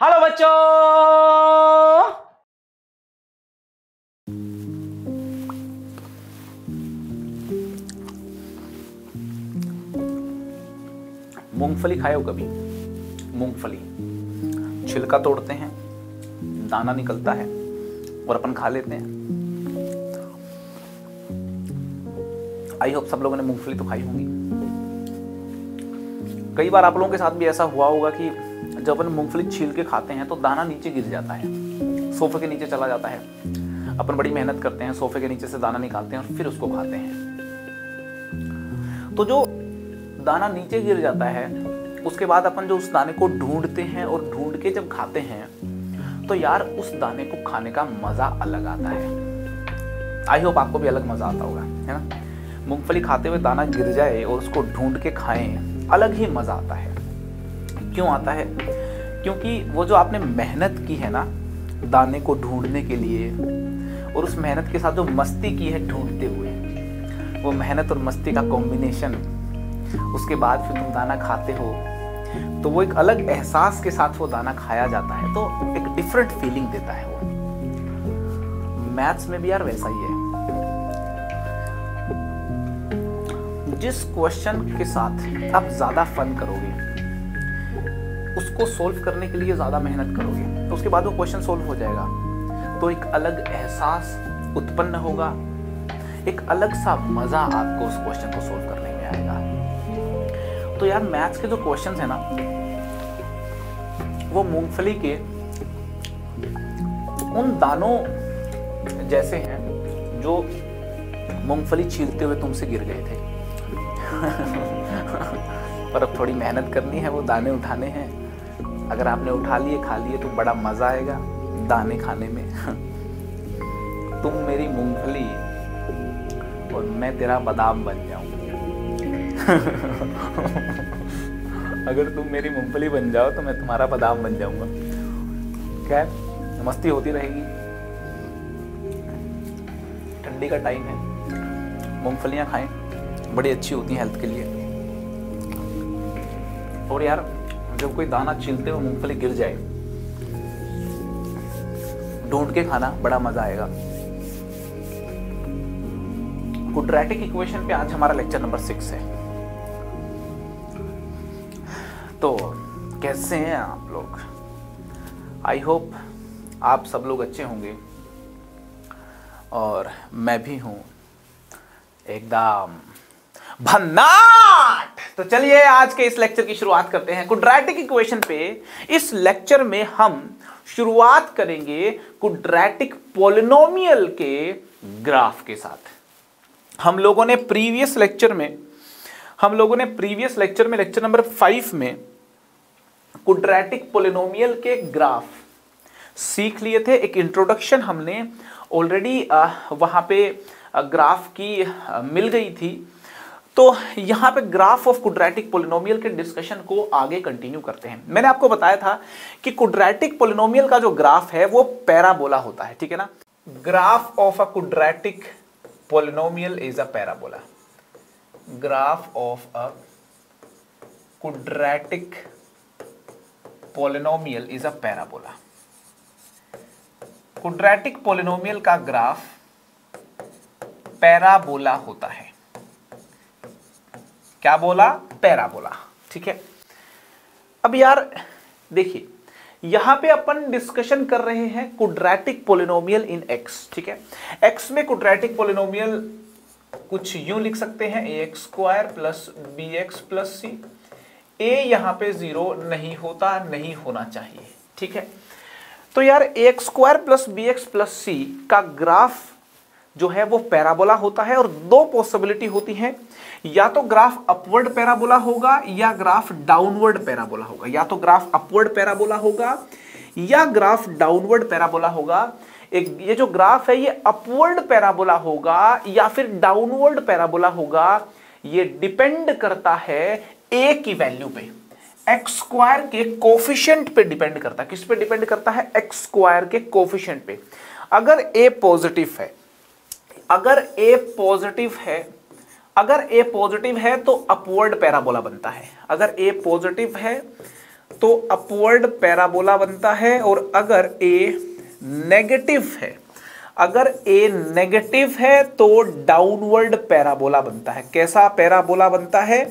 Hello बच्चों। मूंगफली खाए हो कभी? मूंगफली। छिलका तोड़ते हैं, दाना निकलता है और अपन खा लेते हैं। आई होप सब लोगों ने मूंगफली तो खाई होंगी। कई बार आप लोगों के साथ भी ऐसा हुआ होगा कि जब अपन मूंगफली छील के खाते हैं तो दाना नीचे गिर जाता है। सोफे के नीचे चला जाता है। अपन बड़ी मेहनत करते हैं, सोफे के नीचे से दाना निकालते हैं और फिर उसको खाते हैं। तो जो दाना नीचे गिर जाता है, उसके बाद अपन जो उस दाने को ढूंढते हैं और ढूंढ के जब खाते हैं तो यार उस दाने को खाने का मज़ा अलग आता है। आई होप आपको भी अलग मज़ा आता होगा, है ना? मूंगफली खाते हुए दाना गिर जाए और उसको ढूंढ के खाएँ, अलग ही मज़ा आता है। क्यों आता है? क्योंकि वो जो आपने मेहनत की है ना, दाने को ढूँढने के लिए, और उस मेहनत के साथ जो मस्ती की है ढूंढते हुए, वो मेहनत और मस्ती का कॉम्बिनेशन उसके बाद फिर तुम दाना खाते हो तो वो एक अलग एहसास के साथ वो दाना खाया जाता है तो एक डिफरेंट फीलिंग देता है वो। मैथ्स में भी यार वैसा ही है। जिस क्वेश्चन के साथ आप ज़्यादा फन करोगे उसको सोल्व करने के लिए ज़्यादा मेहनत करोगे तो उसके बाद वो क्वेश्चन सोल्व हो जाएगा। तो एक अलग एहसास उत्पन्न होगा, एक अलग सा मज़ा आपको उस क्वेश्चन को सोल्व करने में आएगा। तो यार मैथ्स के जो क्वेश्चंस है ना, वो मूंगफली के उन दानों जैसे हैं, जो मूंगफली छीलते हुए तुमसे गिर गए थे। पर अब थोड़ी मेहनत करनी है, वो दाने उठाने हैं। अगर आपने उठा लिए, खा लिए तो बड़ा मज़ा आएगा दाने खाने में। तुम मेरी मूंगफली और मैं तेरा बादाम बन जाऊँ। अगर तुम मेरी मूंगफली बन जाओ तो मैं तुम्हारा बादाम बन जाऊँगा। क्या मस्ती होती रहेगी। ठंडी का टाइम है। मूंगफलियाँ खाएँ, बड़ी अच्छी होती हैं हेल्थ के लिए। और यार जब कोई दाना छीलते हुए मूंगफली गिर जाए, ढूंढ के खाना बड़ा मज़ा आएगा। कुड्रेटिक इक्वेशन पे आज हमारा लेक्चर नंबर सिक्स है। तो कैसे हैं आप लोग? आई होप आप सब लोग अच्छे होंगे और मैं भी हूँ एकदम भन्नाट। तो चलिए आज के इस लेक्चर की शुरुआत करते हैं। कुड्रैटिक इक्वेशन पे इस लेक्चर में हम शुरुआत करेंगे कुड्रैटिक पोलिनोमियल के ग्राफ के साथ। हम लोगों ने प्रीवियस लेक्चर में, हम लोगों ने प्रीवियस लेक्चर में लेक्चर नंबर फाइव में कुड्रैटिक पोलिनोमियल के ग्राफ सीख लिए थे। एक इंट्रोडक्शन हमने ऑलरेडी वहाँ पे ग्राफ की मिल गई थी। तो यहाँ पे ग्राफ ऑफ़ कुड्रेटिक पोलिनोमियल के डिस्कशन को आगे कंटिन्यू करते हैं। मैंने आपको बताया था कि कुड्रेटिक पोलिनोमियल का जो ग्राफ है, वो पैराबोला होता है, ठीक है ना? Graph of a quadratic polynomial is a parabola graph of a quadratic polynomial is a parabola. Quadratic polynomial का ग्राफ पैराबोला होता है। क्या बोला? पैराबोला। ठीक है? अब यार, देखिए, यहाँ पे अपन डिस्कशन कर रहे हैं कुड्रेटिक पोलिनोमियल इन एक्स ठीक है? एक्स में कुड्रेटिक पोलिनोमियल कुछ यूँ लिख सकते हैं a x square plus b x plus c a यहाँ पे ज़ीरो नहीं होता, नहीं होना चाहिए, ठीक है? तो यार a x square plus b x plus c का ग्राफ जो है वो पैराबोला होता है और दो पॉसिबिलिटी होती है या तो ग्राफ अपवर्ड पैराबोला होगा या ग्राफ डाउनवर्ड पैराबोला होगा। या तो ग्राफ अपवर्ड पैराबोला होगा या ग्राफ डाउनवर्ड पैराबोला होगा। एक, ये जो ग्राफ है, ये अपवर्ड पैराबोला होगा या फिर डाउनवर्ड पैराबोला होगा, ये डिपेंड करता है ए की वैल्यू पे। एक्स स्क्वायर के कोफिशियंट पे डिपेंड करता है। किस पे डिपेंड करता है? एक्स स्क्वायर के कोफिशियंट पे। अगर ए पॉजिटिव है, अगर ए पॉजिटिव है अगर ए पॉजिटिव है तो अपवर्ड पैराबोला बनता है। अगर ए पॉजिटिव है तो अपवर्ड पैराबोला बनता है, और अगर ए नेगेटिव है, अगर ए नेगेटिव है तो डाउनवर्ड पैराबोला बनता है। कैसा पैराबोला बनता है?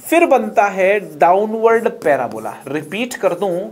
फिर बनता है डाउनवर्ड पैराबोला रिपीट कर दूँ,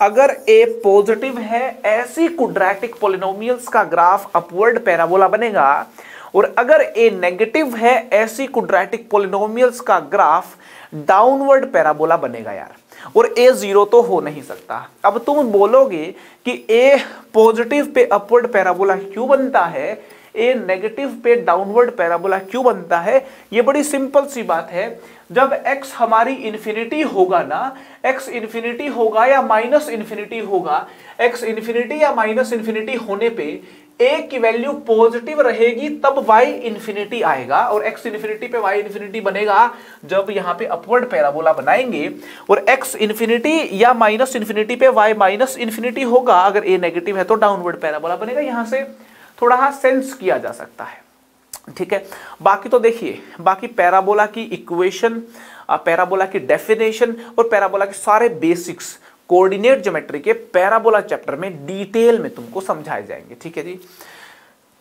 अगर ए पॉजिटिव है, ऐसी कुड्रैटिक पोलिनोमियल्स का ग्राफ अपवर्ड पैराबोला बनेगा और अगर ए नेगेटिव है, ऐसी कुड्रैटिक पोलिनोमियल्स का ग्राफ डाउनवर्ड पैराबोला बनेगा यार। और ए ज़ीरो तो हो नहीं सकता। अब तुम बोलोगे कि ए पॉजिटिव पे अपवर्ड पैराबोला क्यों बनता है? ए नेगेटिव पे डाउनवर्ड पैराबोला क्यों बनता है? ये बड़ी सिंपल सी बात है। जब x हमारी इंफिनिटी होगा ना, x इंफिनिटी होगा या माइनस इंफिनिटी होगा, x इन्फिनिटी या माइनस इंफिनिटी होने पे a की वैल्यू पॉजिटिव रहेगी, तब y इंफिनिटी आएगा और x इंफिनिटी पे y इंफिनिटी बनेगा जब यहाँ पे अपवर्ड पैराबोला बनाएँगे और x इंफिनिटी या माइनस इंफिनिटी पे y माइनस इंफिनिटी होगा। अगर a नेगेटिव है तो डाउनवर्ड पैराबोला बनेगा। यहाँ से थोड़ा सेंस किया जा सकता है। ठीक है? बाकी तो देखिए, बाकी पैराबोला की इक्वेशन पैराबोला की डेफिनेशन और पैराबोला के सारे बेसिक्स कोऑर्डिनेट ज्योमेट्री के पैराबोला चैप्टर में डिटेल में तुमको समझाए जाएँगे, ठीक है जी?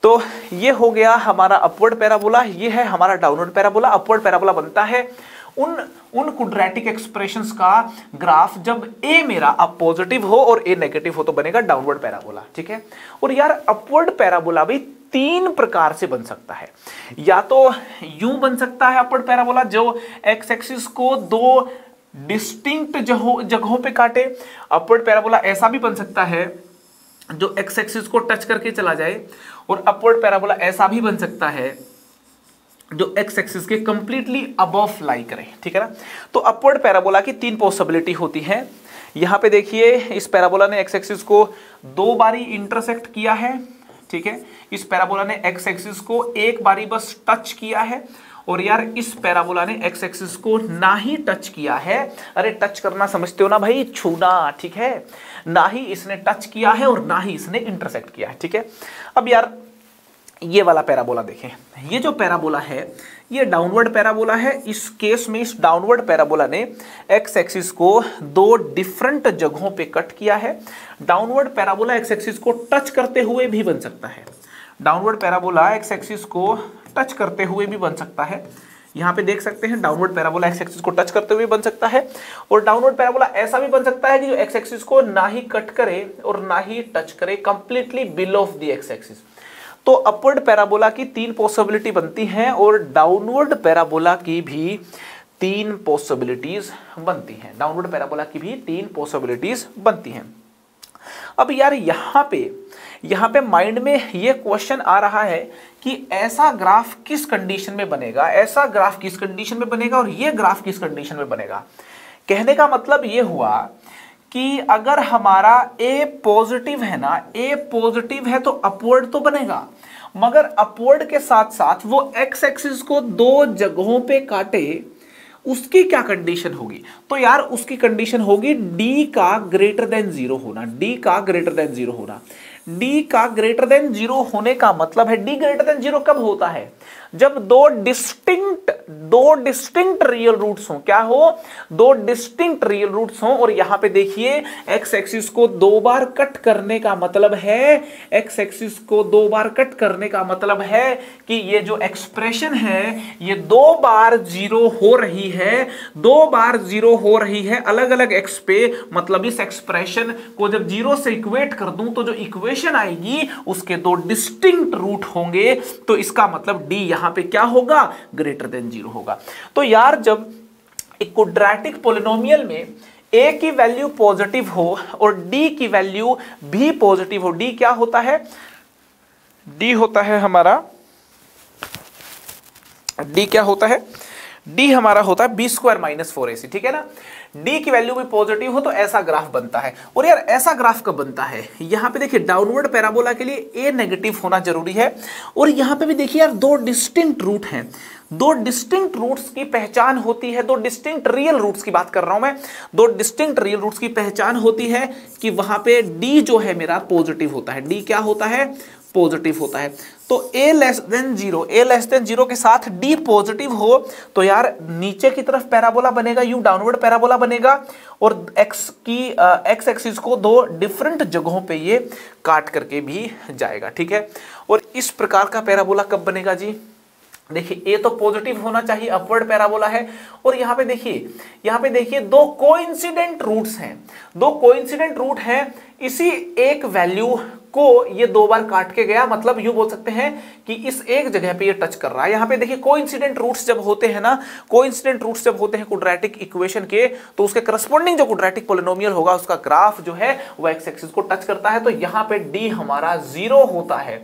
तो ये हो गया हमारा अपवर्ड पैराबोला, ये है हमारा डाउनवर्ड पैराबोला। अपवर्ड पैराबोला बनता है उन उन कुड्रेटिक एक्सप्रेशंस का ग्राफ जब ए मेरा अब पॉजिटिव हो और ए नेगेटिव हो तो बनेगा डाउनवर्ड पैराबोला, ठीक है? और यार, अपवर्ड पैराबोला भी तीन प्रकार से बन सकता है। या तो यूँ बन सकता है अपवर्ड पैराबोला, जो एक्स एक्सिस को दो डिस्टिंक्ट जगहों पे काटे। अपवर्ड पैराबोला ऐसा भी बन सकता है जो एक्स एक्सिस को टच करके चला जाए और अपवर्ड पैराबोला ऐसा भी बन सकता है जो एक्स एक्सिस के कंप्लीटली अबव लाई करे, ठीक है ना? तो अपवर्ड पैराबोला की तीन पॉसिबिलिटी होती है। यहाँ पे देखिए, इस पैराबोला ने एक्स एक्सिस को दो बारी इंटरसेक्ट किया है। ठीक है? इस पैराबोला ने एक्स एक्सिस को एक बारी बस टच किया है। और यार, इस पैराबोला ने एक्स एक्सिस को ना ही टच किया है। अरे टच करना समझते हो ना भाई? छूना, ठीक है? ना ही इसने टच किया है और ना ही इसने इंटरसेक्ट किया है, ठीक है? अब यार ये वाला पैराबोला देखें। ये जो पैराबोला है, ये डाउनवर्ड पैराबोला है। इस केस में, इस डाउनवर्ड पैराबोला ने एक्स एक्सिस को दो डिफरेंट जगहों पे कट किया है। डाउनवर्ड पैराबोला एक्स एक्सिस को टच करते हुए भी बन सकता है। डाउनवर्ड पैराबोला एक्स एक्सिस को टच करते हुए भी बन सकता है। यहाँ पे देख सकते हैं डाउनवर्ड पैराबोला एक्स एक्सिस को टच करते हुए बन सकता है। और डाउनवर्ड पैराबोला ऐसा भी बन सकता है कि जो एक्स एक्सिस को ना ही कट करे और ना ही टच करे completely below of the x axis तो अपवर्ड पैराबोला की तीन पॉसिबिलिटी बनती हैं और डाउनवर्ड पैराबोला की भी तीन पॉसिबिलिटीज बनती हैं। डाउनवर्ड पैराबोला की भी तीन पॉसिबिलिटीज बनती हैं। अब यार यहाँ पे यहाँ पे माइंड में ये क्वेश्चन आ रहा है कि ऐसा ग्राफ किस कंडीशन में बनेगा? ऐसा ग्राफ किस कंडीशन में बनेगा और ये ग्राफ किस कंडीशन में बनेगा? कहने का मतलब ये हुआ कि अगर हमारा ए पॉजिटिव है ना ए पॉजिटिव है तो अपवर्ड तो बनेगा। मगर अपवर्ड के साथ साथ वो एक्स एक्सिस को दो जगहों पे काटे, उसकी क्या कंडीशन होगी? तो यार, उसकी कंडीशन होगी डी का ग्रेटर देन ज़ीरो होना डी का ग्रेटर देन ज़ीरो होना। डी का ग्रेटर देन ज़ीरो होने का मतलब है डी ग्रेटर देन ज़ीरो कब होता है? जब दो डिस्टिंक्ट दो डिस्टिंक्ट रियल रूट्स हो, क्या हो? दो डिस्टिंक्ट रियल रूट्स हो, और यहाँ पे देखिए एक्स एक्सिस को दो बार कट करने का मतलब है एक्स एक्सिस को दो बार कट करने का मतलब है कि ये जो एक्सप्रेशन है, ये दो बार ज़ीरो हो रही है, दो बार ज़ीरो हो रही है अलग अलग एक्स पे मतलब इस एक्सप्रेशन को जब ज़ीरो से इक्वेट कर दूँ तो जो इक्वेशन आएगी, उसके दो डिस्टिंक्ट रूट होंगे तो इसका मतलब डी पे क्या होगा? ग्रेटर देन ज़ीरो होगा। तो यार, जब एक पोलिनोमियल में ए की वैल्यू पॉजिटिव हो और डी की वैल्यू भी पॉजिटिव हो डी क्या होता है? डी होता है हमारा डी क्या होता है? डी हमारा होता है b square minus four a c ठीक है ना? डी की वैल्यू भी पॉजिटिव हो तो ऐसा ग्राफ बनता है। और यार, ऐसा ग्राफ कब बनता है? यहाँ पे देखिए डाउनवर्ड पैराबोला के लिए ए नेगेटिव होना ज़रूरी है। और यहाँ पे भी देखिए यार, दो डिस्टिंक्ट रूट हैं। दो डिस्टिंक्ट रूट्स की पहचान होती है, दो डिस्टिंक्ट रियल रूट्स की बात कर रहा हूँ मैं। दो डिस्टिंक्ट रियल रूट्स की पहचान होती है कि वहाँ पे डी जो है मेरा पॉजिटिव होता है। डी क्या होता है? पॉजिटिव होता है। तो a less than zero a less than zero के साथ d पॉजिटिव हो तो यार नीचे की तरफ़ पैराबोला बनेगा यू डाउनवर्ड पैराबोला बनेगा, और x की एक्स एक्सिस को दो डिफरेंट जगहों पे ये काट करके भी जाएगा, ठीक है? और इस प्रकार का पैराबोला कब बनेगा जी? देखिए ए तो पॉजिटिव होना चाहिए अपवर्ड पैराबोला है, और यहाँ पे देखिए, यहाँ पे देखिए दो कोइंसिडेंट रूट्स हैं। दो कोइंसिडेंट रूट हैं, इसी एक वैल्यू को ये दो बार काट के गया। मतलब यू बोल सकते हैं कि इस एक जगह पे ये टच कर रहा है। यहाँ पे देखिए कोइंसिडेंट रूट्स जब होते हैं ना कोइंसिडेंट रूट्स जब होते हैं क्वाड्रेटिक इक्वेशन के तो उसके करस्पॉन्डिंग जो क्वाड्रेटिक पोलिनोमियल होगा, उसका ग्राफ जो है वो एक्स एक्सिस को टच करता है। तो यहाँ पे डी हमारा ज़ीरो होता है।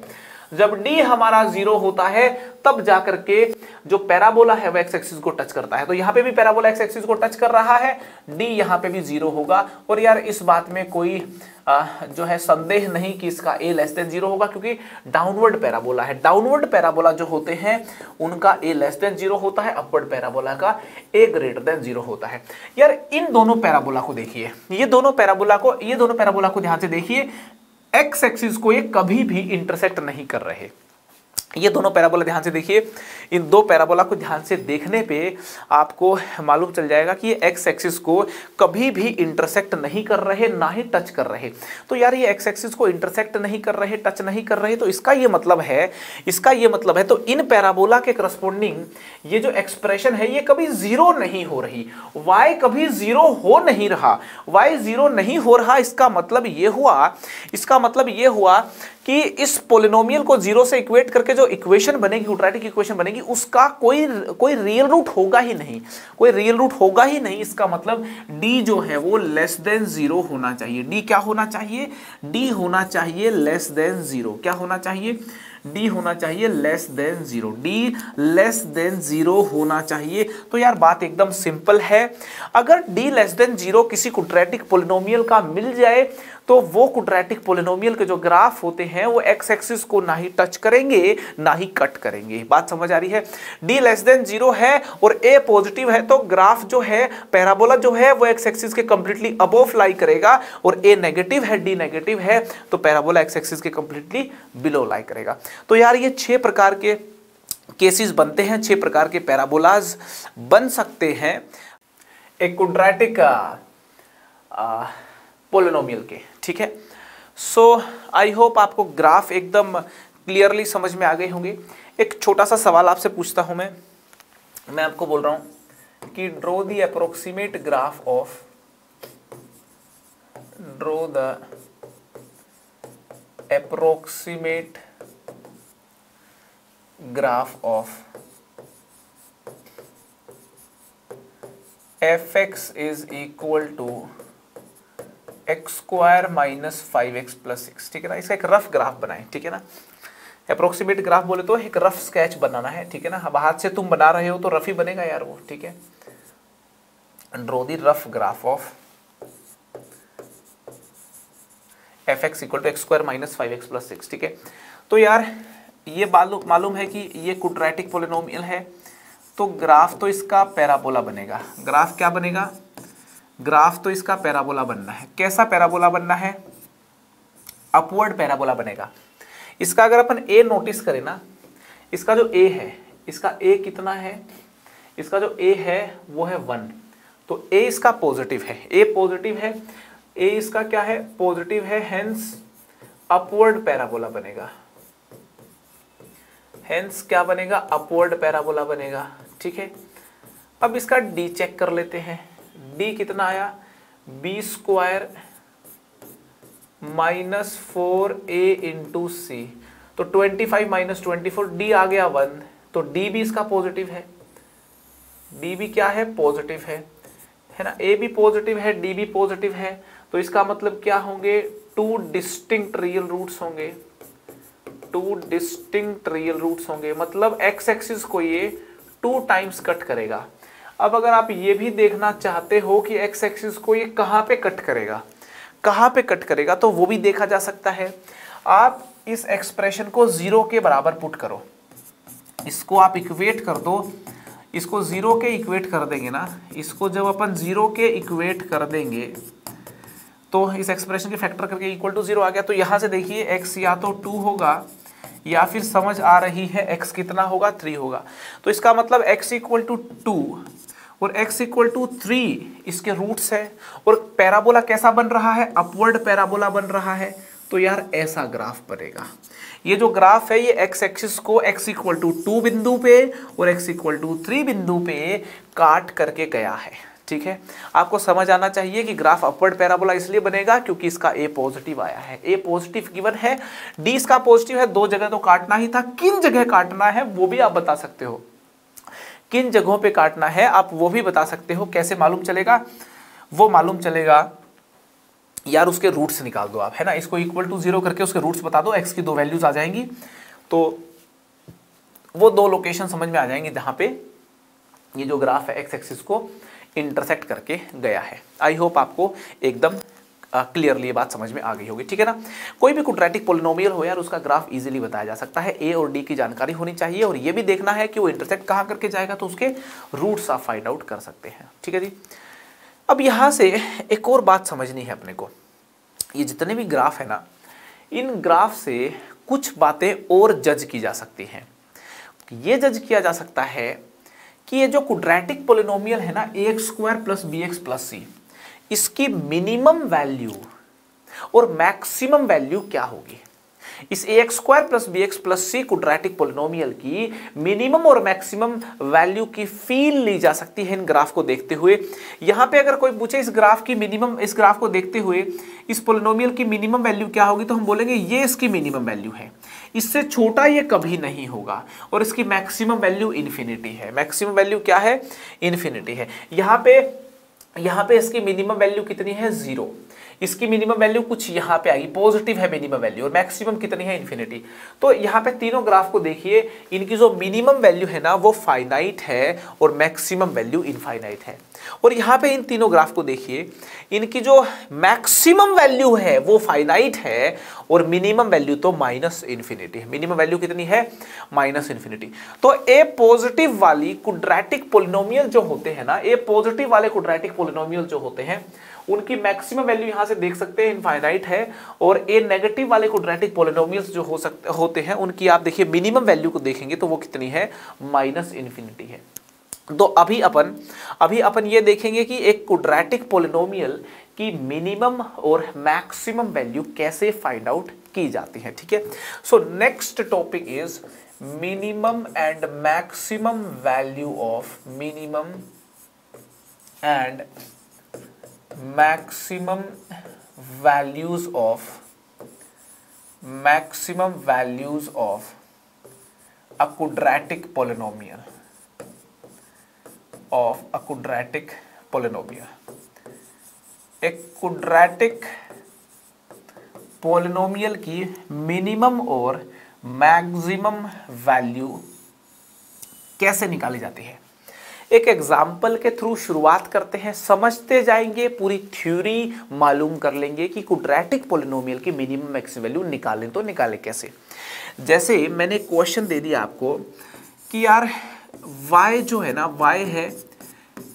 जब d हमारा ज़ीरो होता है, तब जाकर के जो पैराबोला है वो एक्स एक्सिस को टच करता है। तो यहाँ पे भी पैराबोला एक्स एक्सिस को टच कर रहा है। d यहाँ पे भी ज़ीरो होगा। और यार, इस बात में कोई जो है संदेह नहीं कि इसका ए लेस देन ज़ीरो होगा, क्योंकि डाउनवर्ड पैराबोला है। डाउनवर्ड पैराबोला जो होते हैं, उनका ए लेस देन ज़ीरो होता है अपवर्ड पैराबोला का ए ग्रेटर देन ज़ीरो होता है। यार, इन दोनों पैराबोला को देखिए। ये दोनों पैराबोला को, ये दोनों पैराबोला को ध्यान से देखिए। एक्स एक्सिस को ये कभी भी इंटरसेक्ट नहीं कर रहे। ये दोनों पैराबोला ध्यान से देखिए। इन दो पैराबोला को ध्यान से देखने पे आपको मालूम चल जाएगा कि ये एक्स एक्सिस को कभी भी इंटरसेक्ट नहीं कर रहे, ना ही टच कर रहे। तो यार ये एक्स एक्सिस को इंटरसेक्ट नहीं कर रहे टच नहीं कर रहे तो इसका ये मतलब है, इसका ये मतलब है तो इन पैराबोला के करस्पॉन्डिंग ये जो एक्सप्रेशन है, ये कभी ज़ीरो नहीं हो रही। वाई कभी ज़ीरो हो नहीं रहा। वाई ज़ीरो नहीं हो रहा, इसका मतलब ये हुआ, इसका मतलब ये हुआ कि इस पोलिनोमियल को ज़ीरो से इक्वेट करके जो इक्वेशन बनेगी क्वाड्रेटिक इक्वेशन बनेगी, उसका कोई कोई रियल रूट होगा ही नहीं। कोई रियल रूट होगा ही नहीं, इसका मतलब d जो है वो लेस देन ज़ीरो होना चाहिए। d क्या होना चाहिए? d होना चाहिए लेस देन ज़ीरो क्या होना चाहिए? डी होना चाहिए less than zero d less than zero होना चाहिए। तो यार बात एकदम सिंपल है। अगर डी लेस देन ज़ीरो किसी कुट्रेटिक पोलिनोमियल का मिल जाए तो वो कुड्रेटिक पोलिनोमियल के जो ग्राफ होते हैं, वो एक्स एक्सिस को ना ही टच करेंगे, ना ही कट करेंगे। बात समझ आ रही है? डी लेस देन ज़ीरो है और ए पॉजिटिव है तो ग्राफ जो है पैराबोला जो है, वो एक्स एक्सिस के कंप्लीटली अबोव लाई करेगा और ए नेगेटिव है डी नेगेटिव है तो पैराबोला एक्स एक्सिस के कंप्लीटली बिलो लाई करेगा। तो यार, ये छह प्रकार के केसेस बनते हैं, छह प्रकार के पैराबोलाज बन सकते हैं एक कुड्रेटिक पोलिनोमियल के। ठीक है? सो आई होप आपको ग्राफ एकदम क्लियरली समझ में आ गए होंगे। एक छोटा सा सवाल आपसे पूछता हूँ मैं। मैं आपको बोल रहा हूँ कि draw the approximate graph of draw the graph of f x is equal to x square minus five x plus six ठीक है ना? इसका एक रफ ग्राफ बनाए, ठीक है ना? अप्रोक्सीमेट ग्राफ बोले तो एक रफ स्केच बनाना है, ठीक है ना? अब हाथ से तुम बना रहे हो तो रफ ही बनेगा यार वो, ठीक है? Draw the rough graph of f x equal to x square minus five x plus six ठीक है? तो यार, ये मालूम है कि ये कुट्रैटिक पोलिनोमियल है तो ग्राफ तो इसका पैराबोला बनेगा। ग्राफ क्या बनेगा? ग्राफ तो इसका पैराबोला बनना है। कैसा पैराबोला बनना है? अपवर्ड पैराबोला बनेगा। इसका अगर अपन ए नोटिस करें ना, इसका जो ए है, इसका ए कितना है? इसका जो ए है, वो है वन। तो ए इसका पॉजिटिव है। ए पॉजिटिव है ए इसका क्या है? पॉजिटिव है हेंस अपवर्ड पैराबोला बनेगा। हेंस क्या बनेगा? अपवर्ड पैराबोला बनेगा। ठीक है? अब इसका डी चेक कर लेते हैं। डी कितना आया? B square minus four a into c तो twenty five minus twenty four d आ गया वन तो डी भी इसका पॉजिटिव है। डी भी क्या है? पॉजिटिव है। है ना? ए भी पॉजिटिव है डी भी पॉजिटिव है। तो इसका मतलब क्या होंगे? टू डिस्टिंक्ट रियल रूट्स होंगे। टू डिस्टिंक्ट रियल रूट्स होंगे। मतलब एक्स एक्सिस को ये टू टाइम्स कट करेगा। अब अगर आप ये भी देखना चाहते हो कि एक्स एक्सिस को ये कहाँ पे कट करेगा, कहाँ पे कट करेगा तो वो भी देखा जा सकता है। आप इस एक्सप्रेशन को ज़ीरो के बराबर पुट करो। इसको आप इक्वेट कर दो। इसको ज़ीरो के इक्वेट कर देंगे ना। इसको जब अपन ज़ीरो के इक्वेट कर देंगे तो इस एक्सप्रेशन के फैक्टर करके इक्वल टू ज़ीरो आ गया। तो यहाँ से देखिए एक्स या तो टू होगा, या फिर समझ आ रही है एक्स कितना होगा थ्री होगा। तो इसका मतलब एक्स इक्वल टू टू और x इक्वल टू थ्री इसके रूट्स है। और पैराबोला कैसा बन रहा है? अपवर्ड पैराबोला बन रहा है। तो यार ऐसा ग्राफ बनेगा। ये जो ग्राफ है, ये x एक्सिस को x इक्वल टू टू बिंदु पे और x इक्वल टू थ्री बिंदु पे काट करके गया है। ठीक है? आपको समझ आना चाहिए कि ग्राफ अपवर्ड पैराबोला इसलिए बनेगा क्योंकि इसका ए पॉजिटिव आया है। ए पॉजिटिव गिवन है। डी इसका पॉजिटिव है। दो जगह तो काटना ही था। किन जगह काटना है, वो भी आप बता सकते हो। किन जगहों पे काटना है, आप वो भी बता सकते हो, कैसे मालूम चलेगा? वो मालूम चलेगा, यार उसके रूट्स निकाल दो आप, है ना? इसको इक्वल टू ज़ीरो करके उसके रूट्स बता दो एक्स की दो वैल्यूज़ आ जाएँगी। तो वो दो लोकेशन समझ में आ जाएँगे जहाँ पे ये जो ग्राफ है एक्स एक्सिस को इंटरसेक्ट करके गया है। आई होप आपको एकदम क्लियरली बात समझ में आ गई होगी, ठीक है ना? कोई भी कुड्रेटिक पोलिनोमियल हो यार, उसका ग्राफ इजीली बताया जा सकता है। ए और डी की जानकारी होनी चाहिए और ये भी देखना है कि वो इंटरसेक्ट कहाँ करके जाएगा तो उसके रूट्स आप फाइंड आउट कर सकते हैं, ठीक है जी? अब यहाँ से एक और बात समझनी है अपने को। ये जितने भी ग्राफ है ना, इन ग्राफ से कुछ बातें और जज की जा सकती हैं। ये जज किया जा सकता है कि ये जो कुड्रेटिक पोलिनोमियल है ना a x square plus b x plus c इसकी मिनिमम वैल्यू और मैक्सिमम वैल्यू क्या होगी? इस a x square plus b x plus c quadratic polynomial की मिनिमम और मैक्सिमम वैल्यू की फील ली जा सकती है इन ग्राफ को देखते हुए। यहाँ पे अगर कोई पूछे इस ग्राफ की मिनिमम, इस ग्राफ को देखते हुए इस पोलिनोमियल की मिनिमम वैल्यू क्या होगी तो हम बोलेंगे ये इसकी मिनिमम वैल्यू है। इससे छोटा ये कभी नहीं होगा और इसकी मैक्सिमम वैल्यू इन्फिनिटी है। मैक्सिमम वैल्यू क्या है? इन्फिनिटी है। यहाँ पे यहाँ पे इसकी मिनिमम वैल्यू कितनी है? ज़ीरो इसकी मिनिमम वैल्यू कुछ यहाँ पे आएगी। पॉजिटिव है मिनिमम वैल्यू और मैक्सिमम कितनी है? इन्फिनिटी तो यहाँ पे तीनों ग्राफ को देखिए, इनकी जो मिनिमम वैल्यू है ना, वो फाइनाइट है और मैक्सिमम वैल्यू इनफाइनाइट है। और यहाँ पे इन तीनों ग्राफ को देखिए, इनकी जो मैक्सिमम वैल्यू है, वो फाइनाइट है और मिनिमम वैल्यू तो माइनस इन्फिनिटी है। मिनिमम वैल्यू कितनी है? माइनस इन्फिनिटी तो ए पॉजिटिव वाली कुड्रैटिक पोलिनोमियल जो होते हैं ना ए पॉजिटिव वाले कुड्रैटिक पोलिनोमियल जो होते हैं उनकी मैक्सिमम वैल्यू यहाँ से देख सकते हैं इनफाइनाइट है, और ए नेगेटिव वाले क्वाड्रेटिक पोलिनोमियल्स जो हो सकते, होते हैं, उनकी आप देखिए मिनिमम वैल्यू को देखेंगे तो वो कितनी है? माइनस इन्फिनिटी है। तो अभी अपन अभी अपन ये देखेंगे कि एक क्वाड्रेटिक पोलिनोमियल की मिनिमम और मैक्सिमम वैल्यू कैसे फाइंड आउट की जाती है, ठीक है? So next topic is minimum and maximum value of minimum and maximum values of maximum values of a quadratic polynomial of a quadratic polynomial a quadratic polynomial की minimum और maximum value कैसे निकाली जाती है? एक एग्ज़ाम्पल के through शुरुआत करते हैं, समझते जाएँगे, पूरी थ्योरी मालूम कर लेंगे कि कुड्रेटिक पोलिनोमियल की मिनिमम मैक्सिमम वैल्यू निकालें तो निकालें कैसे। जैसे मैंने क्वेश्चन दे दिया आपको कि यार y जो है ना, y है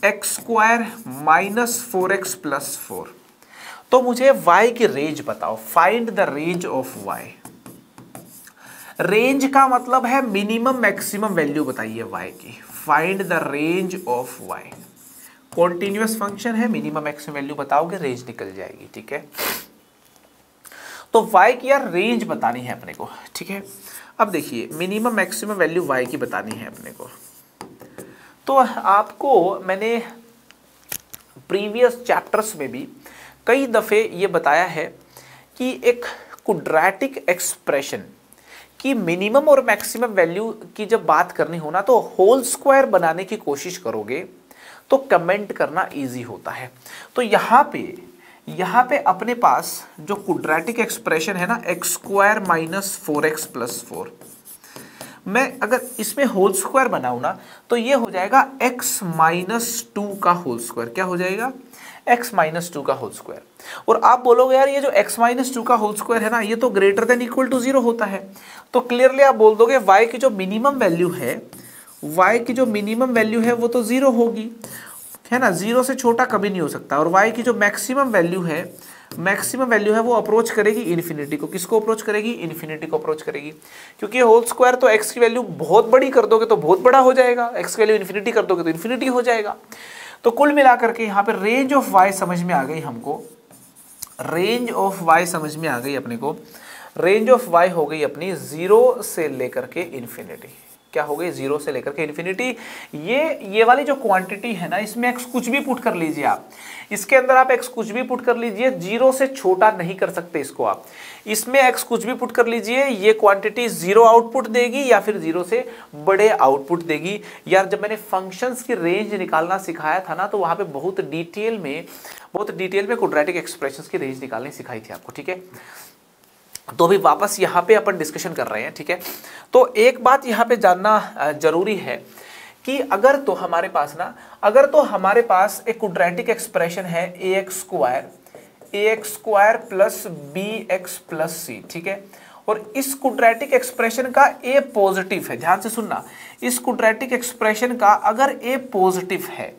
x square minus four x plus four तो मुझे y की रेंज बताओ find the range of y range का मतलब है मिनिमम मैक्सिमम वैल्यू बताइए y की। Find the range of y continuous function है मिनिमम मैक्सिमम वैल्यू बताओगे रेंज निकल जाएगी, ठीक है? तो y की यार रेंज बतानी है अपने को, ठीक है? अब देखिए मिनिमम मैक्सिमम वैल्यू y की बतानी है अपने को। तो आपको मैंने प्रीवियस चैप्टर्स में भी कई दफ़े ये बताया है कि एक कुड्रेटिक एक्सप्रेशन कि मिनिमम और मैक्सिमम वैल्यू की जब बात करनी हो ना तो होल स्क्वायर बनाने की कोशिश करोगे तो कमेंट करना इजी होता है। तो यहाँ पे यहाँ पे अपने पास जो कुड्रेटिक एक्सप्रेशन है ना x square minus four x plus four मैं अगर इसमें होल स्क्वायर बनाऊ ना तो ये हो जाएगा एक्स माइनस टू का होल स्क्वायर क्या हो जाएगा? एक्स माइनस टू का होल स्क्वायर और आप बोलोगे, यार, ये जो एक्स माइनस टू का होल स्क्वायर है ना, ये तो greater than equal to zero होता है। तो क्लियरली आप बोल दोगे y की जो मिनिमम वैल्यू है, y की जो मिनिमम वैल्यू है वो तो ज़ीरो होगी। है ना? ज़ीरो से छोटा कभी नहीं हो सकता। और y की जो मैक्सिमम वैल्यू है मैक्सिमम वैल्यू है वो अप्रोच करेगी इन्फिनिटी को। किसको अप्रोच करेगी? इन्फिनिटी को अप्रोच करेगी। क्योंकि होल स्क्वायर तो एक्स की वैल्यू बहुत बड़ी कर दोगे तो बहुत बड़ा हो जाएगा। एक्स की वैल्यू इन्फिनिटी कर दोगे तो इन्फिनिटी हो जाएगा। तो कुल मिलाकर के यहाँ पर रेंज ऑफ़ वाई समझ में आ गई हमको। रेंज ऑफ़ वाई समझ में आ गई अपने को। रेंज ऑफ़ वाई हो गई अपनी ज़ीरो से लेकर के इन्फिनिटी। क्या हो गई? ज़ीरो से लेकर के इन्फिनिटी। ये ये वाली जो क्वांटिटी है ना, इसमें एक्स कुछ भी पुट कर लीजिए आप। इसके अंदर आप एक्स कुछ भी पुट कर लीजिए, ज़ीरो से छोटा नहीं कर सकते इसको आप। इसमें एक्स कुछ भी पुट कर लीजिए, ये क्वांटिटी ज़ीरो आउटपुट देगी या फिर ज़ीरो से बड़े आउटपुट देगी। यार, जब मैंने फ़ंक्शंस की रेंज निकालना सिखाया था ना तो वहाँ पे बहुत डिटेल में, बहुत डिटेल में क्वाड्रेटिक एक्सप्रेशंस की रेंज निकालनी सिखाई थी आपको, ठीक है? तो अभी वापस यहाँ पे अपन डिस्कशन कर रहे हैं, ठीक है? तो एक बात यहाँ पे जानना ज़रूरी है कि अगर तो हमारे पास ना, अगर तो हमारे पास एक कुड्रेटिक एक्सप्रेशन है a x square a x square plus b x plus c ठीक है? और इस कुड्रेटिक एक्सप्रेशन का ए पॉजिटिव है, ध्यान से सुनना, इस कुड्रेटिक एक्सप्रेशन का अगर ए पॉजिटिव है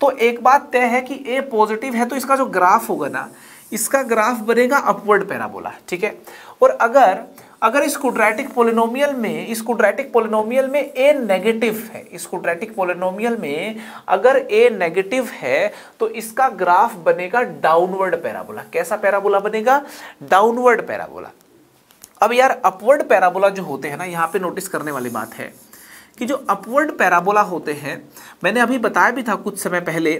तो एक बात तय है कि ए पॉजिटिव है तो इसका जो ग्राफ होगा ना, इसका ग्राफ बनेगा अपवर्ड पैराबोला, ठीक है? और अगर अगर इस कुड्रेटिक पोलिनोमियल में, इस कुड्रेटिक पोलिनोमियल में ए नेगेटिव है, इस कुड्रेटिक पोलिनोमियल में अगर ए नेगेटिव है तो इसका ग्राफ बनेगा डाउनवर्ड पैराबोला कैसा पैराबोला बनेगा? डाउनवर्ड पैराबोला अब यार अपवर्ड पैराबोला जो होते हैं ना, यहाँ पे नोटिस करने वाली बात है। कि जो अपवर्ड पैराबोला होते हैं, मैंने अभी बताया भी था कुछ समय पहले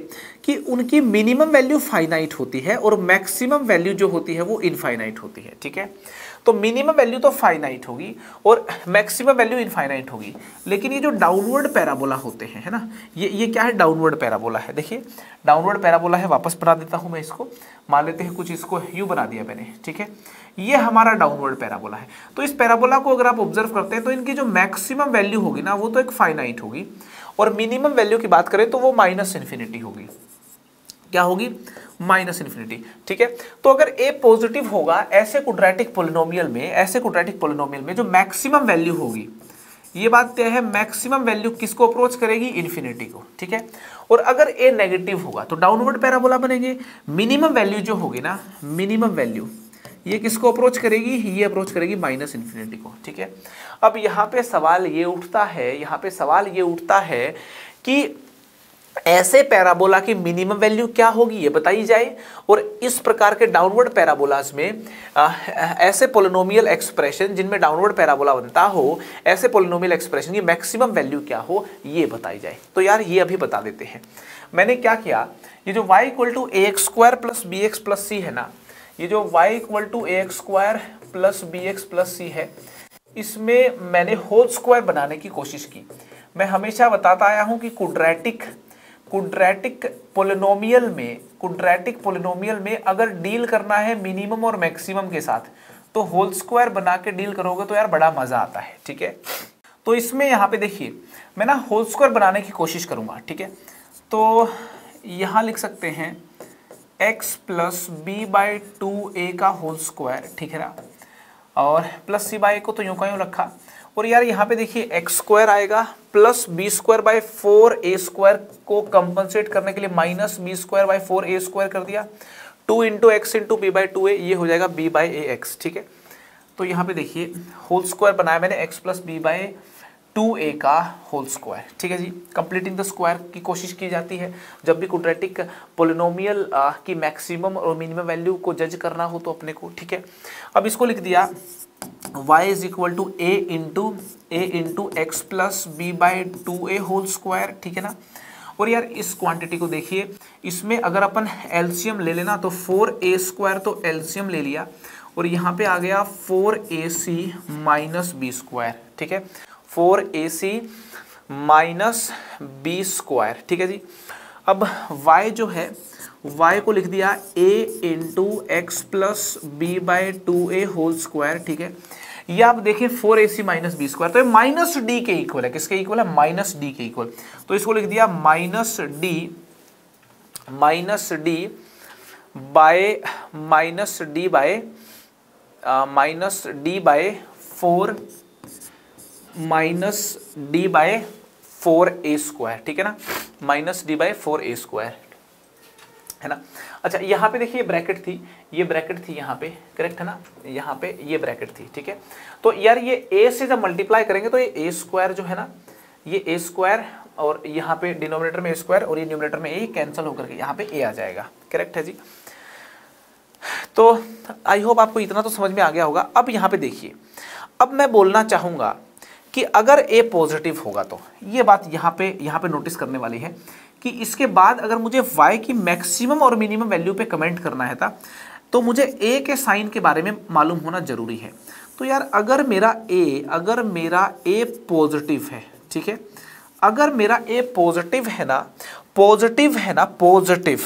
कि उनकी मिनिमम वैल्यू फाइनाइट होती है और मैक्सिमम वैल्यू जो होती है वो इनफाइनाइट होती है, ठीक है? तो मिनिमम वैल्यू तो फाइनाइट होगी और मैक्सिमम वैल्यू इनफाइनाइट होगी। लेकिन ये जो डाउनवर्ड पैराबोला होते हैं, है ना? ये ये क्या है? डाउनवर्ड पैराबोला है। देखिए डाउनवर्ड पैराबोला है, वापस बना देता हूँ मैं इसको। मान लेते हैं कुछ इसको यू बना दिया मैंने, ठीक है? ये हमारा डाउनवर्ड पैराबोला है। तो इस पैराबोला को अगर आप ऑब्ज़र्व करते हैं तो इनकी जो मैक्सिमम वैल्यू होगी ना, वो तो एक फाइनाइट होगी। और मिनिमम वैल्यू की बात करें तो वो माइनस इन्फिनिटी होगी। क्या होगी? Minus infinity. ठीक है? तो अगर ए पॉजिटिव होगा, ऐसे कुड्रेटिक पोलिनोमियल में, ऐसे कुड्रेटिक पोलिनोमियल में जो मैक्सिमम वैल्यू होगी, ये बात तय है मैक्सिमम वैल्यू किसको अप्रोच करेगी? इन्फिनिटी को। ठीक है? और अगर ए नेगेटिव होगा तो डाउनवर्ड पैराबोला बनेंगे। मिनिमम वैल्यू जो होगी ना मिनिमम वैल्यू ये किसको अप्रोच करेगी? ये अप्रोच करेगी माइनस इन्फिनिटी को। ठीक है? अब यहाँ पे सवाल ये उठता है, यहाँ पे सवाल ये उठता है कि ऐसे पैराबोला की मिनिमम वैल्यू क्या होगी ये बताई जाए। और इस प्रकार के डाउनवर्ड पैराबोलाज में आ, ऐसे पोलिनोमियल एक्सप्रेशन जिनमें डाउनवर्ड पैराबोला बनता हो ऐसे पोलिनोमियल एक्सप्रेशन की मैक्सिमम वैल्यू क्या हो ये बताई जाए। तो यार ये अभी बता देते हैं। मैंने क्या किया ये जो y equal to a x square plus b x plus c है ना ये जो y equal to a x square plus b x plus c है इसमें मैंने होल स्क्वायर बनाने की कोशिश की। मैं हमेशा बताता आया हूँ कि कुड्रेटिक कुड्रेटिक पोलिनोमियल में कुड्रेटिक पोलिनोमियल में अगर डील करना है मिनिमम और मैक्सिमम के साथ तो होल स्क्वायर बना के डील करोगे तो यार बड़ा मज़ा आता है, ठीक है? तो इसमें यहाँ पे देखिए, मैं ना होल स्क्वायर बनाने की कोशिश करूँगा, ठीक है? तो यहाँ लिख सकते हैं, x plus b by two a का होल स्क्वायर ठीक है ना? और प्लस सी बाई को तो यूँ का यूँ रखा और यार यहाँ पे देखिए एक्स स्क्वायर आएगा plus b square by four a square को कंपनसेट करने के लिए minus b square by four a square कर दिया। Two into x into b by two a ये हो जाएगा बी बाई ए एक्स ठीक है? तो यहाँ पे देखिए होल स्क्वायर बनाया मैंने x plus b by two a का होल स्क्वायर ठीक है जी? कंप्लीटिंग द स्क्वायर की कोशिश की जाती है। जब भी कुड्रेटिक पोलिनोमियल की मैक्सिमम और मिनिमम वैल्यू को जज करना हो तो अपने को, ठीक है? अब इसको लिख दिया। Y is equal to a into a into x plus b by two a whole square ठीक है ना? और यार, इस क्वांटिटी को देखिए, इसमें अगर अपन एल्सियम ले लेना तो फोर ए स्क्वायर तो एल्सियम ले लिया, और यहाँ पे आ गया four a c minus b square ठीक है? Four a c minus b square ठीक है जी? अब y जो है y को लिख दिया a into x plus b by two a whole square ठीक है? ये आप देखिए four a c minus b square तो माइनस डी के इक्वल है। किसके इक्वल है? माइनस डी के इक्वल तो इसको लिख दिया minus d minus d by minus d by minus d by four minus d by four a square ठीक है ना? Minus d by four a square है ना? अच्छा यहाँ पे देखिए ब्रैकेट थी, ये ब्रैकेट थी यहाँ पे करेक्ट है ना? यहाँ पे ये ब्रैकेट थी, ठीक है? तो यार ये ए से जब मल्टीप्लाई करेंगे तो ये ए स्क्वायर जो है ना, ये ए स्क्वायर और यहाँ पे डिनोमिनेटर में ए स्क्वायर और ये न्यूमिनेटर में ए कैंसिल होकर के यहाँ पे ए आ जाएगा करेक्ट है जी? तो आई होप आपको इतना तो समझ में आ गया होगा। अब यहाँ पे देखिए, अब मैं बोलना चाहूँगा कि अगर ए पॉजिटिव होगा तो ये बात यहाँ पे यहाँ पे नोटिस करने वाली है कि इसके बाद अगर मुझे y की मैक्सिमम और मिनिमम वैल्यू पे कमेंट करना है था तो मुझे a के साइन के बारे में मालूम होना ज़रूरी है। तो यार, अगर मेरा a, अगर मेरा a पॉजिटिव है, ठीक है? अगर मेरा a पॉजिटिव है ना पॉजिटिव है ना पॉजिटिव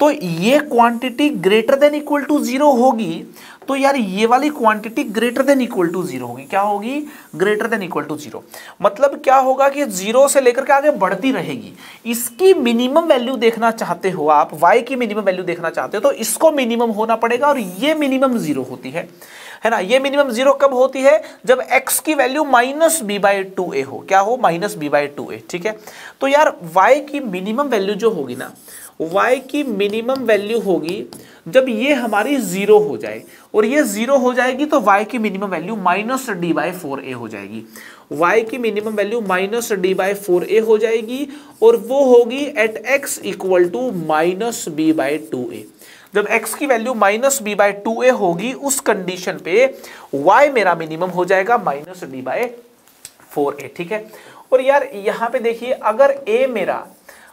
तो ये quantity greater than equal to zero होगी तो यार ये वाली quantity greater than equal to zero होगी। क्या होगी? Greater than equal to zero मतलब क्या होगा कि ज़ीरो से लेकर के आगे बढ़ती रहेगी। इसकी मिनिमम वैल्यू देखना चाहते हो आप वाई की मिनिमम वैल्यू देखना चाहते हो तो इसको मिनिमम होना पड़ेगा और ये मिनिमम ज़ीरो होती है। है ना? ये मिनिमम ज़ीरो कब होती है? जब x की value minus b by two a हो। क्या हो? Minus b by two a ठीक है? तो यार वाई की मिनिमम वैल्यू जो होगी ना y की मिनिमम वैल्यू होगी जब ये हमारी ज़ीरो हो जाए। और ये ज़ीरो हो जाएगी तो y की minimum value minus d by four a हो जाएगी। y की minimum value minus d by four a हो जाएगी और वो होगी at x equal to minus b by two a जब x की value minus b by two a होगी, उस कंडीशन पे y मेरा मिनिमम हो जाएगा minus d by four a ठीक है? और यार, यहाँ पे देखिए, अगर a मेरा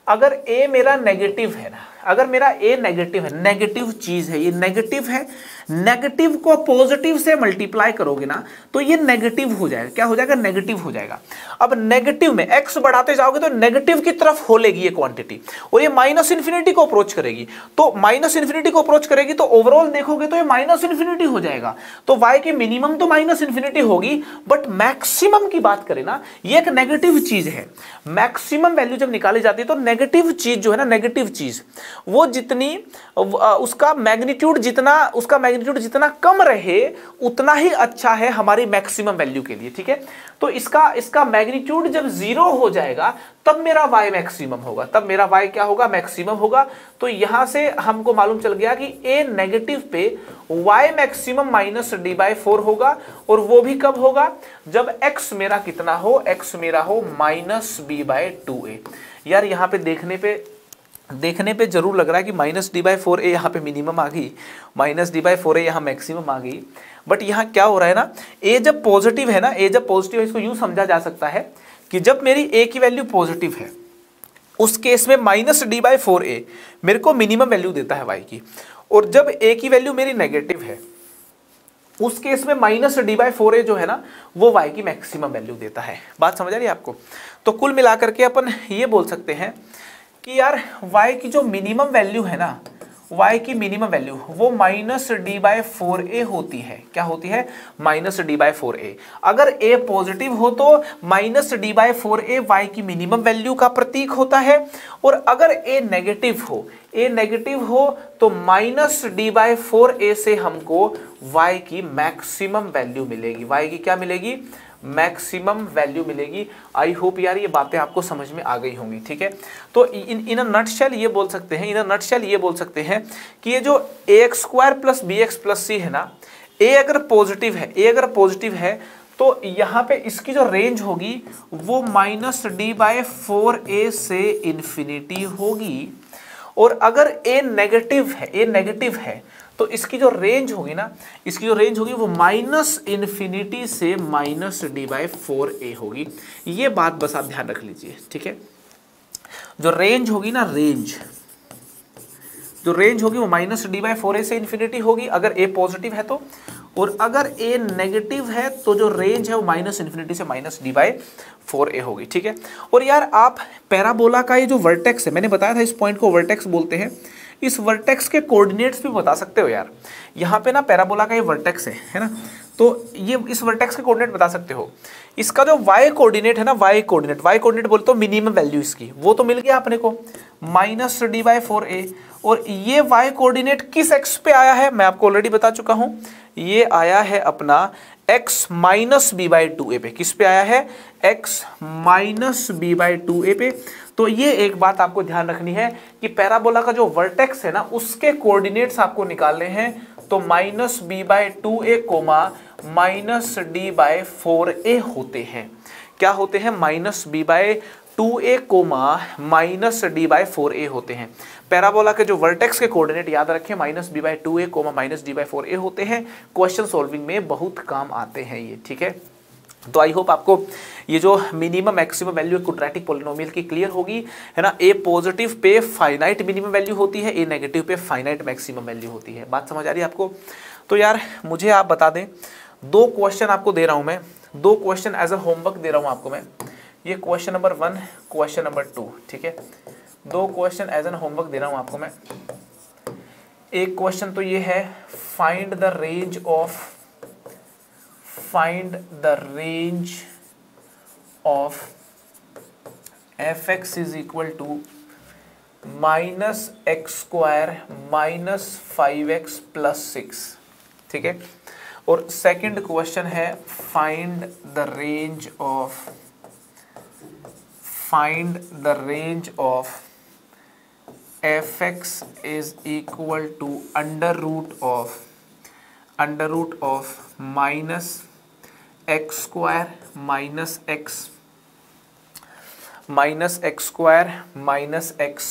अगर ए मेरा नेगेटिव है ना अगर मेरा ए नेगेटिव है नेगेटिव चीज़ है, ये नेगेटिव है नेगेटिव को पॉजिटिव से मल्टीप्लाई करोगे ना तो ये नेगेटिव हो जाएगा। क्या हो जाएगा? नेगेटिव हो जाएगा। अब नेगेटिव में एक्स बढ़ाते जाओगे तो नेगेटिव की तरफ़ हो लेगी ये क्वांटिटी और ये माइनस इन्फिनिटी को अप्रोच करेगी। तो माइनस इन्फिनिटी को अप्रोच करेगी तो ओवरऑल देखोगे तो ये माइनस इन्फिनिटी हो जाएगा। तो वाई की मिनिमम तो माइनस इन्फिनिटी होगी बट मैक्सिमम की बात करें ना, ये एक नेगेटिव चीज़ है। मैक्सिमम वैल्यू जब निकाली जाती है तो नेगेटिव चीज़ जो है ना नेगेटिव चीज़। वो जितनी उसका मैग्नीट्यूड जितना, उसका मैग्नीट्यूड जितना कम रहे, उतना ही अच्छा है हमारी मैक्सिमम वैल्यू के लिए, ठीक है? तो इसका इसका मैग्नीट्यूड जब ज़ीरो हो जाएगा, तब मेरा वाई मैक्सिमम होगा। तब मेरा वाई क्या होगा? मैक्सिमम होगा। तो यहाँ से हमको मालूम चल गया कि ए नेगेटिव पे y maximum minus d by four होगा और वो भी कब होगा? जब एक्स मेरा कितना हो? एक्स मेरा हो minus b by two a यार, यहाँ पे देखने पे देखने पे ज़रूर लग रहा है कि minus d by four a यहाँ पे मिनिमम आ गई। Minus d by four a यहाँ मैक्सिमम आ गई। बट यहाँ क्या हो रहा है ना ए जब पॉजिटिव है ना ए जब पॉजिटिव है, इसको यूँ समझा जा सकता है कि जब मेरी ए की वैल्यू पॉजिटिव है, उस केस में minus d by four a मेरे को मिनिमम वैल्यू देता है वाई की। और जब ए की वैल्यू मेरी नेगेटिव है, उस केस में minus d by four a जो है ना, वो वाई की मैक्सिमम वैल्यू देता है। बात समझ आ रही है आपको? तो कुल मिलाकर के अपन ये बोल सकते हैं कि यार, y की जो मिनिमम वैल्यू है ना, y की मिनिमम वैल्यू वो minus D by four A होती है। क्या होती है? Minus D by four A अगर a पॉजिटिव हो तो minus D by four A Y की मिनिमम वैल्यू का प्रतीक होता है। और अगर a नेगेटिव हो, a नेगेटिव हो तो minus D by four A से हमको y की मैक्सिमम वैल्यू मिलेगी। y की क्या मिलेगी? मैक्सिमम वैल्यू मिलेगी। आई होप यार ये बातें आपको समझ में आ गई होंगी, ठीक है? तो इन इन नटशेल ये बोल सकते हैं, इन नटशेल ये बोल सकते हैं कि ये जो A X square plus B X plus C है ना ए अगर पॉजिटिव है ए अगर पॉजिटिव है तो यहाँ पे इसकी जो रेंज होगी, वो minus D by four A से इन्फिनिटी होगी। और अगर ए नेगेटिव है ए नेगेटिव है तो इसकी जो रेंज होगी ना, इसकी जो रेंज होगी वो माइनस इन्फिनिटी से minus D by four A होगी। ये बात बस आप ध्यान रख लीजिए, ठीक है? जो रेंज होगी ना रेंज जो रेंज होगी वो minus D by four A से इन्फिनिटी होगी, अगर ए पॉजिटिव है तो। और अगर ए नेगेटिव है तो जो रेंज है वो माइनस इन्फिनिटी से minus D by four A होगी, ठीक है? और यार, आप पैराबोला का ये जो वर्टेक्स है, मैंने बताया था इस पॉइंट को वर्टेक्स बोलते हैं। इस वर्टेक्स के कोऑर्डिनेट्स भी बता सकते हो यार। यहाँ पे ना पैराबोला का ये वर्टेक्स है है ना? तो ये इस वर्टेक्स के कोऑर्डिनेट बता सकते हो। इसका जो वाई कोऑर्डिनेट है ना वाई कोऑर्डिनेट वाई कोऑर्डिनेट बोलते हो मिनिमम वैल्यू इसकी। वो तो मिल गया अपने को। Minus D by four A और ये वाई कोऑर्डिनेट किस एक्स पे आया है, मैं आपको ऑलरेडी बता चुका हूँ। ये आया है अपना x minus B by two A पे। किस पे आया है? x minus B by two A पे। तो ये एक बात आपको ध्यान रखनी है कि पैराबोला का जो वर्टेक्स है ना, उसके कोऑर्डिनेट्स आपको निकालने हैं तो minus B by two A comma minus D by four A होते हैं। क्या होते हैं? Minus B by two A comma minus D by four A होते हैं। पैराबोला के जो वर्टेक्स के कोऑर्डिनेट याद रखें minus B by two A comma minus D by four A होते हैं। क्वेश्चन सॉल्विंग में बहुत काम आते हैं ये, ठीक है? तो आई होप आपको ये जो minimum maximum value quadratic polynomial की क्लियर होगी, है ना? ए पॉजिटिव पे फाइनाइट मिनिमम वैल्यू होती है ए नेगेटिव पे फाइनाइट मैक्सिमम वैल्यू होती है। बात समझ आ रही है आपको? तो यार, मुझे आप बता दें, दो क्वेश्चन आपको दे रहा हूँ मैं। दो क्वेश्चन एज अ होमवर्क दे रहा हूँ आपको मैं। ये question number one question number two ठीक है? दो क्वेश्चन एज एन होमवर्क दे रहा हूँ आपको मैं। एक क्वेश्चन तो ये है find the range of find the range of F X is equal to minus X square minus five X plus six ठीक है? और सेकंड क्वेश्चन है find the range of find the range of fx is equal to under root of, under root of minus x square minus X minus X square minus X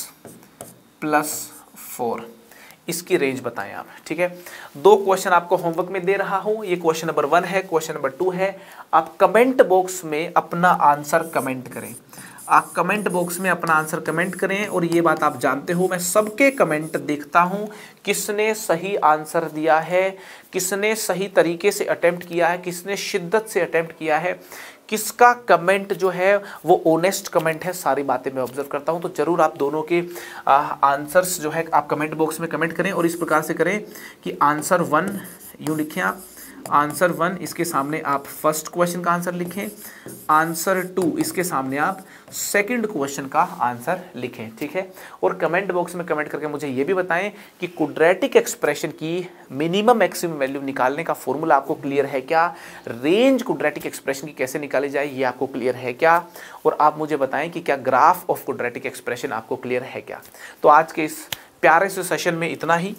plus four इसकी range बताएँ आप, ठीक है? दो question आपको homework में दे रहा हूँ। ये क्वेश्चन नंबर वन है क्वेश्चन नंबर टू है। आप कमेंट बॉक्स में अपना आंसर कमेंट करें। आप कमेंट बॉक्स में अपना आंसर कमेंट करें और ये बात आप जानते हो। मैं सबके कमेंट देखता हूँ, किसने सही आंसर दिया है, किसने सही तरीके से अटैम्प्ट किया है, किसने शिद्दत से अटैम्प्ट किया है, किसका कमेंट जो है वो ओनेस्ट कमेंट है, सारी बातें मैं ऑब्ज़र्व करता हूँ। तो ज़रूर आप दोनों के आंसर्स जो है आप कमेंट बॉक्स में कमेंट करें और इस प्रकार से करें कि आंसर वन यूँ लिखें आप आंसर वन, इसके सामने आप फ़र्स्ट क्वेश्चन का आंसर लिखें। आंसर टू, इसके सामने आप सेकंड क्वेश्चन का आंसर लिखें, ठीक है? और कमेंट बॉक्स में कमेंट करके मुझे ये भी बताएँ कि कुड्रेटिक एक्सप्रेशन की मिनिमम मैक्सिमम वैल्यू निकालने का फॉर्मूला आपको क्लियर है क्या? रेंज कुड्रेटिक एक्सप्रेशन की कैसे निकाली जाए, ये आपको क्लियर है क्या? और आप मुझे बताएँ कि क्या ग्राफ ऑफ़ कुड्रेटिक एक्सप्रेशन आपको क्लियर है क्या? तो आज के इस प्यारे से सेशन में इतना ही।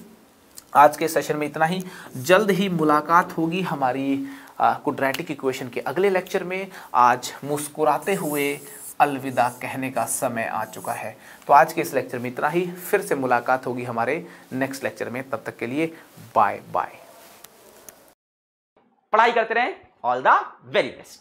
आज के सेशन में इतना ही। जल्द ही मुलाकात होगी हमारी कुड्रेटिक इक्वेशन के अगले लेक्चर में। आज मुस्कुराते हुए अलविदा कहने का समय आ चुका है। तो आज के इस लेक्चर में इतना ही। फिर से मुलाकात होगी हमारे नेक्स्ट लेक्चर में। तब तक के लिए बाय बाय पढ़ाई करते रहें। All the very best